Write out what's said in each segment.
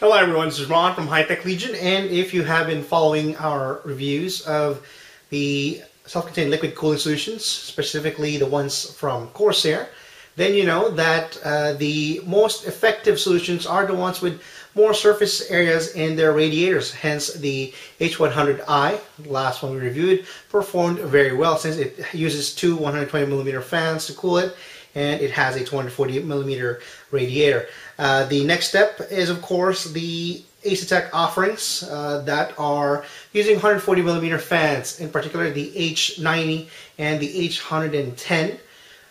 Hello everyone, this is Ron from HiTechLegion and if you have been following our reviews of the self-contained liquid cooling solutions, specifically the ones from Corsair, then you know that uh, the most effective solutions are the ones with more surface areas in their radiators. Hence the H100i, the last one we reviewed, performed very well since it uses two 120 millimeter fans to cool it and it has a 240 millimeter radiator. Uh, the next step is of course the Asetek offerings uh, that are using 140 millimeter fans, in particular the H90 and the H110,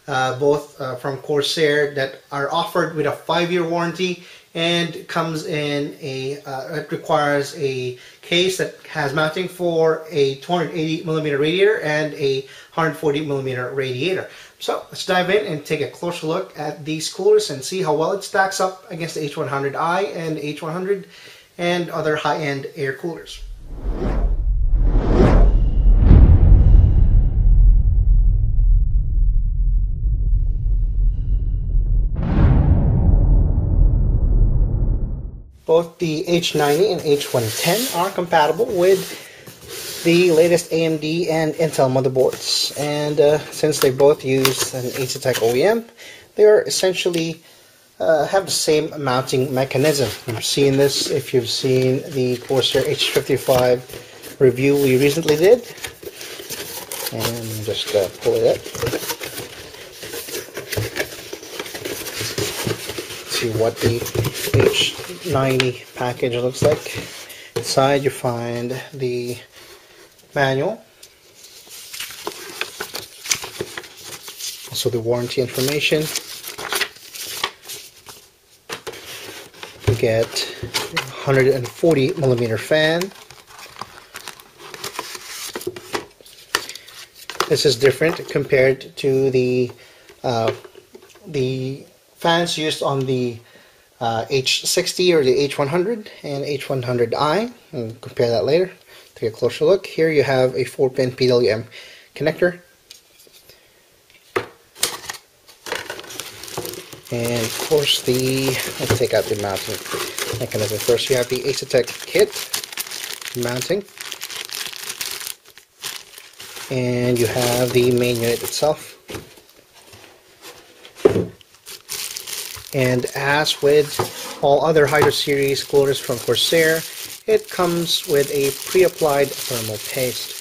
uh, both uh, from Corsair that are offered with a five-year warranty and comes in a uh, it requires a case that has mounting for a 280 millimeter radiator and a 140 millimeter radiator. So let's dive in and take a closer look at these coolers and see how well it stacks up against the H100i and H100 and other high-end air coolers. Both the H90 and H110 are compatible with the latest AMD and Intel motherboards. And uh, since they both use an Asetek OEM, they are essentially uh, have the same mounting mechanism. You've seen this if you've seen the Corsair H55 review we recently did. And just uh, pull it up. See what the H90 package looks like. Inside you find the manual. Also the warranty information. We get 140 millimeter fan. This is different compared to the uh, the fans used on the uh, H60 or the H100 and H100i. I'll compare that later. Take a closer look. Here you have a 4-pin PWM connector. And of course the, let's take out the mounting mechanism first. You have the Asetek kit mounting. And you have the main unit itself. And as with all other Hydro Series coolers from Corsair, it comes with a pre-applied thermal paste.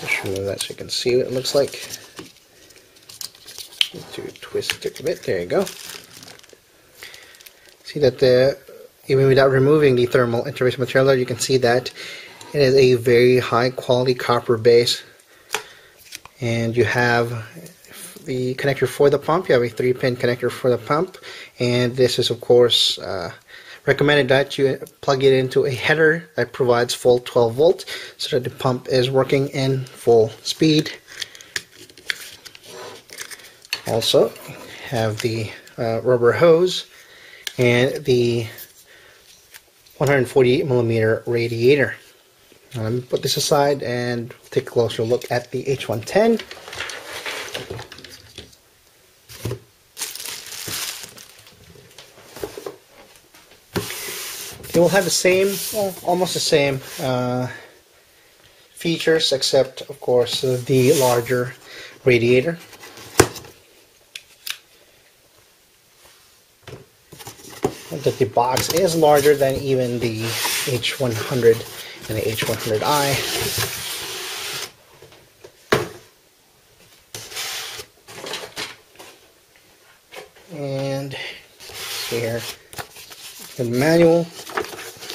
Just remove that so you can see what it looks like. To twist it a bit, there you go. See that the even without removing the thermal interface material, you can see that it is a very high quality copper base. And you have the connector for the pump. You have a three pin connector for the pump and this is of course uh, recommended that you plug it into a header that provides full 12 volt so that the pump is working in full speed. Also have the uh, rubber hose and the 148 millimeter radiator. Let me put this aside and take a closer look at the H110. It will have the same, well, almost the same uh, features, except, of course, uh, the larger radiator. That the box is larger than even the H100 and the H100i. And here, the manual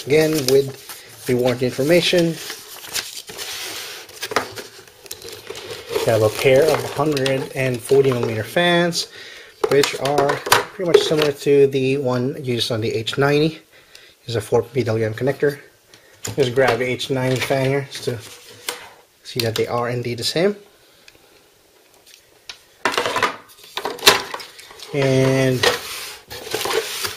again with the warranty information. We have a pair of 140 millimeter fans, which are pretty much similar to the one used on the H90. There's a 4 PWM connector. Just grab the H90 fan here just to see that they are indeed the same. And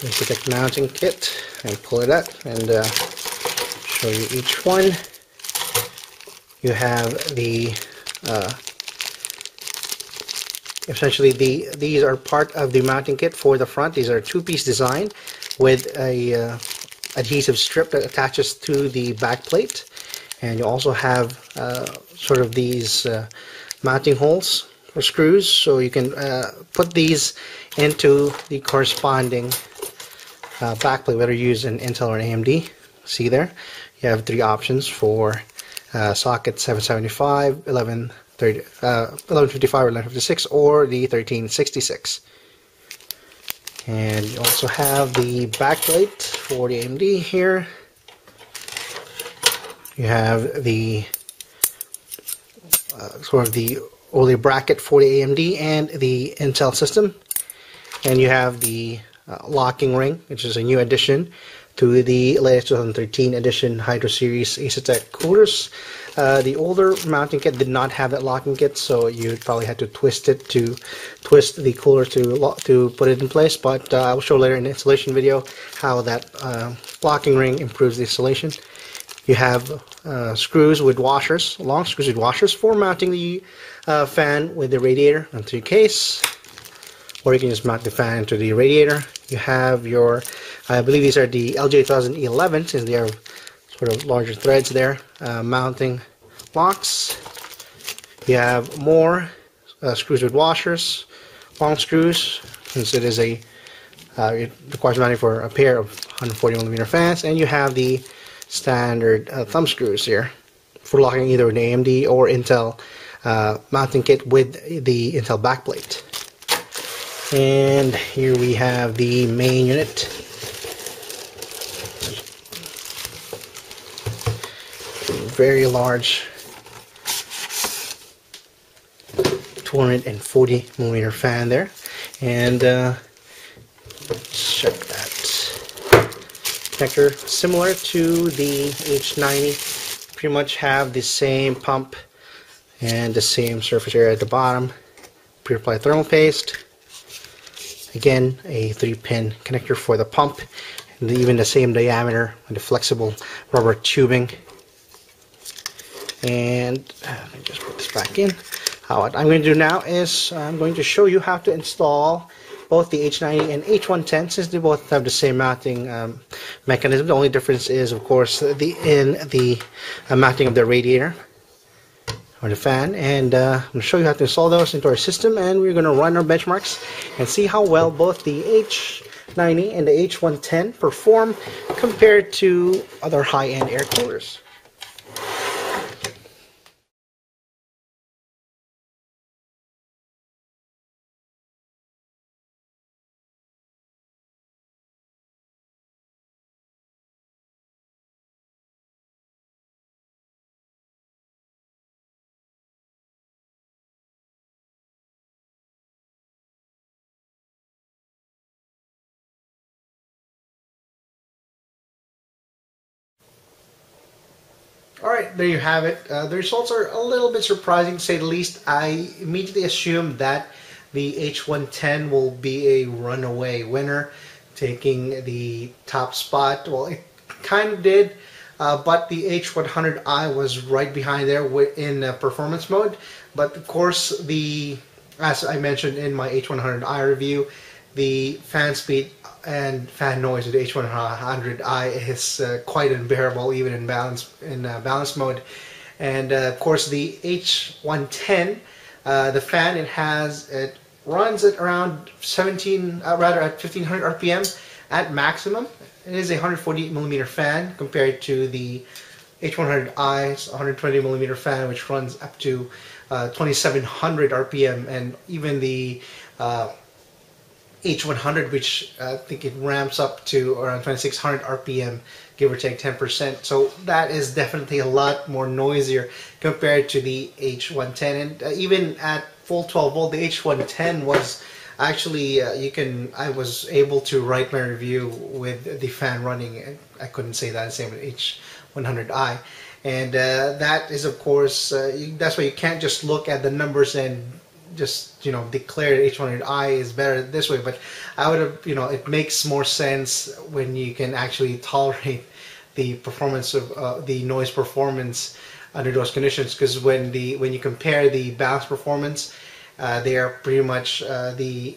take the mounting kit and pull it up and uh, show you each one. You have the uh, essentially the these are part of the mounting kit for the front. These are two-piece design with a uh, adhesive strip that attaches to the back plate. And you also have uh, sort of these uh, mounting holes or screws so you can uh, put these into the corresponding uh, backplate whether you use an Intel or an AMD see there? You have three options for uh, socket 775 1130, uh, 1155 or 1156 or the 1366 and you also have the backplate for the AMD here. You have the uh, sort of the OLED bracket for the AMD and the Intel system. And you have the locking ring, which is a new addition to the latest 2013 edition Hydro Series Asetek coolers. Uh, the older mounting kit did not have that locking kit, so you probably had to twist it to twist the cooler to to put it in place. But uh, I will show later in the installation video how that uh, locking ring improves the installation. You have uh, screws with washers, long screws with washers for mounting the uh, fan with the radiator onto your case. Or you can just mount the fan into the radiator. You have your, I believe these are the LGA 2011 since they are sort of larger threads there, uh, mounting locks. You have more uh, screws with washers, long screws, since it is a, uh, it requires mounting for a pair of 140 millimeter fans, and you have the standard uh, thumb screws here for locking either an AMD or Intel uh, mounting kit with the Intel backplate. And here we have the main unit. Very large. 240 millimeter fan there. And uh, check that. Connector similar to the H90 pretty much have the same pump and the same surface area at the bottom. Pre-applied thermal paste again a 3-pin connector for the pump and even the same diameter with the flexible rubber tubing. And uh, let me just put this back in. What I'm going to do now is I'm going to show you how to install both the H90 and H110 since they both have the same mounting um, mechanism. The only difference is, of course, the in the uh, mounting of the radiator or the fan. And uh, I'm going to show you how to install those into our system, and we're going to run our benchmarks and see how well both the H90 and the H110 perform compared to other high-end air coolers. All right, there you have it. Uh, the results are a little bit surprising, to say the least. I immediately assumed that the H110 will be a runaway winner, taking the top spot. Well, it kind of did, uh, but the H100i was right behind there in uh, performance mode. But of course, the as I mentioned in my H100i review, the fan speed and fan noise with H100i is uh, quite unbearable even in balance in uh, balance mode. And uh, of course the H110 uh, the fan it has it runs at around 17 uh, rather at 1500 RPM at maximum. It is a 148 millimeter fan compared to the H100i's 120 millimeter fan which runs up to uh, 2700 RPM and even the H100, which uh, I think it ramps up to around 2600 RPM, give or take 10%. So that is definitely a lot more noisier compared to the H110. And uh, even at full 12 volt, the H110 was actually, uh, you can, I was able to write my review with the fan running. I couldn't say that same with H100i. And uh, that is, of course, uh, you, that's why you can't just look at the numbers and just you know declare H100i is better this way. But I would have you know it makes more sense when you can actually tolerate the performance of uh, the noise performance under those conditions. Because when the when you compare the balance performance uh, they are pretty much uh, the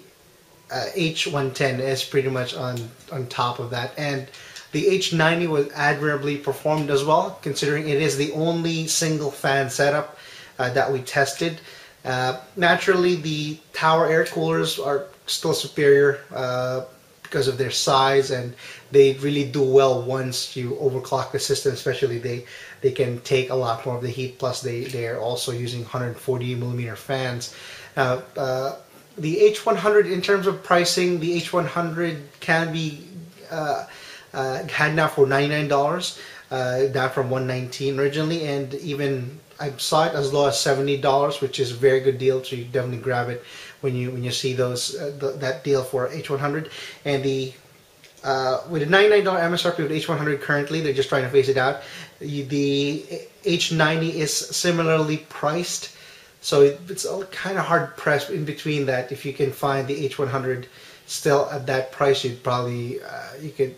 uh, H110 is pretty much on on top of that, and the H90 was admirably performed as well, considering it is the only single fan setup uh, that we tested. Uh, naturally, the tower air coolers are still superior uh, because of their size and they really do well once you overclock the system especially they they can take a lot more of the heat. Plus they they are also using 140 millimeter fans. Uh, uh, the H100 in terms of pricing the H100 can be uh, uh, had now for $99 uh, down from 119 originally and even I saw it as low as seventy dollars, which is a very good deal. So you definitely grab it when you when you see those uh, the, that deal for H100 and the uh, with a $99 MSRP with H100 currently, they're just trying to phase it out. The H90 is similarly priced, so it's kind of hard pressed in between that. If you can find the H100 still at that price, you'd probably uh, you could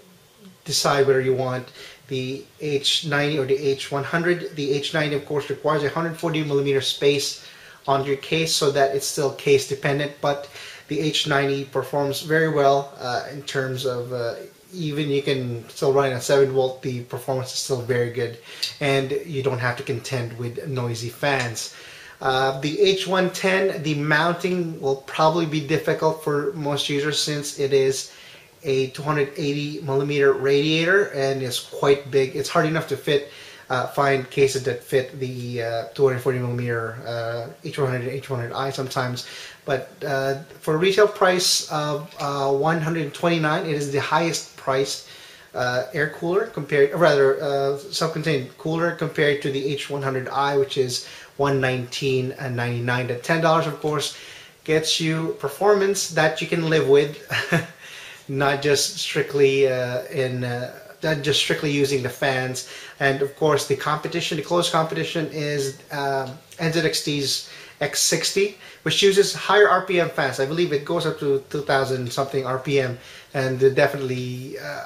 decide whether you want the H90 or the H100. The H90 of course requires a 140 millimeter space on your case so that it's still case dependent but the H90 performs very well uh, in terms of uh, even you can still run a 7 volt the performance is still very good and you don't have to contend with noisy fans. Uh, the H110 the mounting will probably be difficult for most users since it is a 280 millimeter radiator and it's quite big. It's hard enough to fit, uh, find cases that fit the uh, 240 millimeter uh, H100 H100i sometimes. But uh, for retail price of uh, 129, it is the highest priced uh, air cooler compared, or rather self-contained cooler compared to the H100i, which is 119 and 99. The $10, of course, gets you performance that you can live with. not just strictly uh, in uh, not just strictly using the fans. And of course, the competition, the close competition, is um, NZXT's X60, which uses higher RPM fans. I believe it goes up to 2,000 something RPM, and definitely. Uh,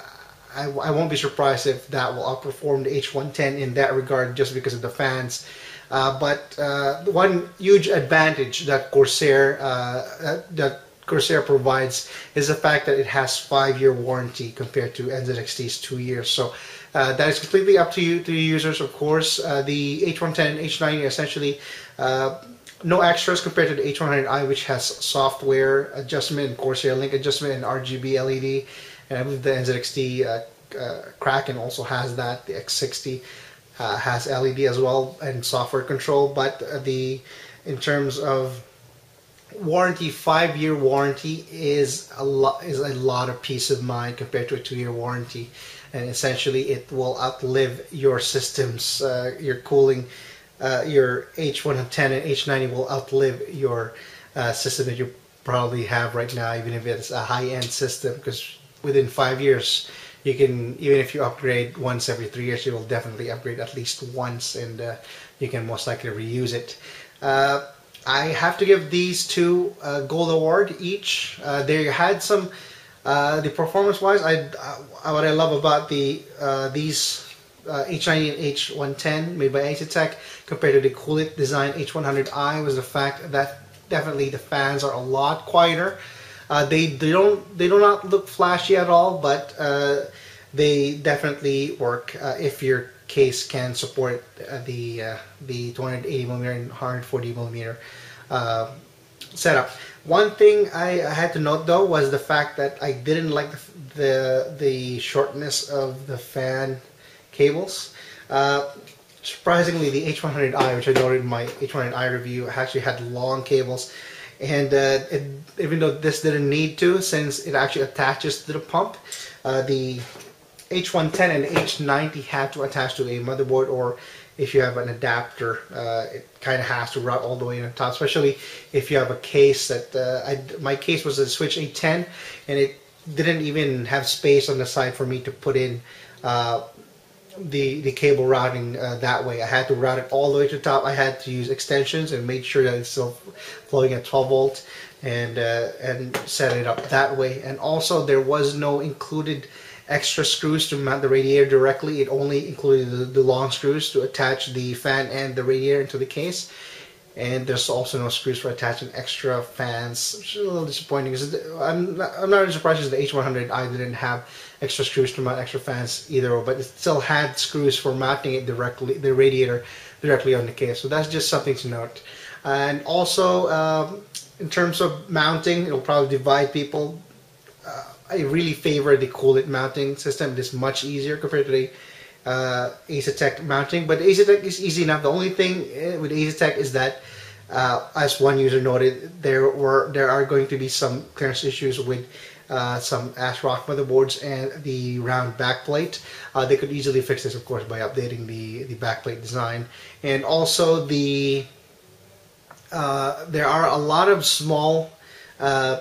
I, I, won't be surprised if that will outperform the H110 in that regard just because of the fans. Uh, but uh, one huge advantage that Corsair uh, that Corsair provides is the fact that it has five-year warranty compared to NZXT's two years. So uh, that is completely up to you, to the users, of course. Uh, the H110, H90 essentially uh, no extras compared to the H100i, which has software adjustment, and Corsair link adjustment, and RGB LED. And I believe the NZXT uh, uh, Kraken also has that. The X60 uh, has LED as well and software control. But the in terms of warranty, five year warranty is a lot is a lot of peace of mind compared to a two year warranty, and essentially it will outlive your systems, uh, your cooling, uh, your H110 and H90 will outlive your uh, system that you probably have right now, even if it's a high end system, because within five years. You can even if you upgrade once every three years, you will definitely upgrade at least once, and uh, you can most likely reuse it. Uh, I have to give these two a gold award each. Uh, they had some, uh, the performance-wise, I uh, what I love about the uh, these H90 uh, and H110 made by Asetek compared to the CoolIT Design H100i was the fact that definitely the fans are a lot quieter. Uh, they they don't they do not look flashy at all, but they definitely work if you're case can support uh, the uh, the 280 millimeter and 140 millimeter uh, setup. One thing I, I, had to note though was the fact that I didn't like the the, the shortness of the fan cables. Uh, surprisingly, the H100i, which I noted in my H100i review, actually had long cables. And uh, it, even though this didn't need to, since it actually attaches to the pump, uh, the H110 and H90 have to attach to a motherboard or if you have an adapter, uh, it kind of has to route all the way in the top, especially if you have a case that, uh, I, my case was a Switch 810 and it didn't even have space on the side for me to put in uh, the, the cable routing uh, that way. I had to route it all the way to the top. I had to use extensions and make sure that it's still flowing at 12 volts and, uh, and set it up that way. And also there was no included extra screws to mount the radiator directly. It only included the, the, long screws to attach the fan and the radiator into the case. and there's also no screws for attaching extra fans, which is a little disappointing. Because I'm not, I'm not surprised because the H100i didn't have extra screws to mount extra fans either, but it still had screws for mounting it directly, the radiator directly on the case. So that's just something to note. And also, um, in terms of mounting, it'll probably divide people. I really favor the CoolIT mounting system. It is much easier compared to the uh, Asetek mounting, but Asetek is easy enough. The only thing eh, with Asetek is that, uh, as one user noted, there were there are going to be some clearance issues with uh, some ASRock motherboards and the round backplate. Uh, they could easily fix this, of course, by updating the the backplate design, and also the uh, there are a lot of small uh,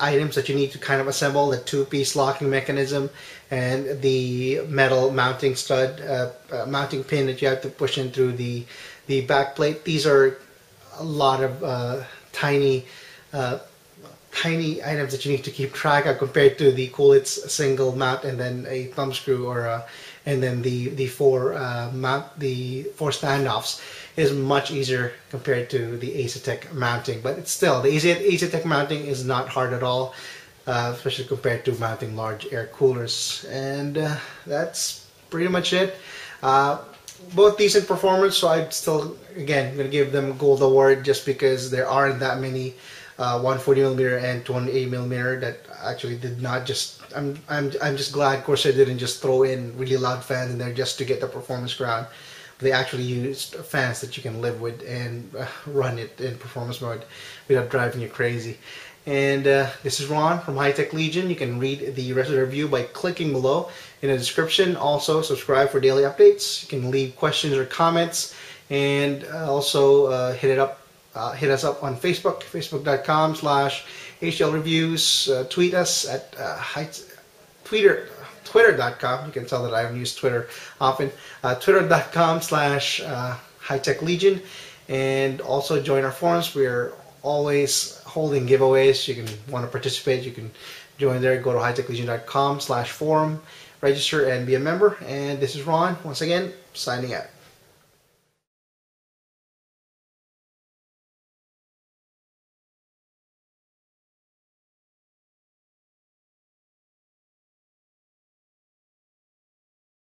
items that you need to kind of assemble the two-piece locking mechanism and the metal mounting stud uh, uh, mounting pin that you have to push in through the the back plate. These are a lot of uh, tiny uh, tiny items that you need to keep track of compared to the CoolIT's single mount and then a thumb screw or a, and then the the four uh, mount the four standoffs is much easier compared to the Asetek mounting but it's still the Asetek mounting is not hard at all uh, especially compared to mounting large air coolers and uh, that's pretty much it. Uh, both decent performance so I'm still again going to give them gold award just because there aren't that many uh, 140mm and 28 millimeter that actually did not just I'm, I'm, I'm just glad Corsair didn't just throw in really loud fans in there just to get the performance crown they actually used fans that you can live with and uh, run it in performance mode without driving you crazy and uh, this is Ron from HiTechLegion. You can read the rest of the review by clicking below in the description. Also, subscribe for daily updates. You can leave questions or comments, and uh, also uh, hit it up uh, hit us up on Facebook, facebook.com slash HTLReviews. Uh, tweet us at uh, Twitter, twitter.com. You can tell that I don't use Twitter often. Uh, twitter.com slash uh, HiTechLegion. And also join our forums. We're always holding giveaways. You can want to participate. You can join there. Go to hitechlegion.com slash forum. Register and be a member. And this is Ron, once again, signing out.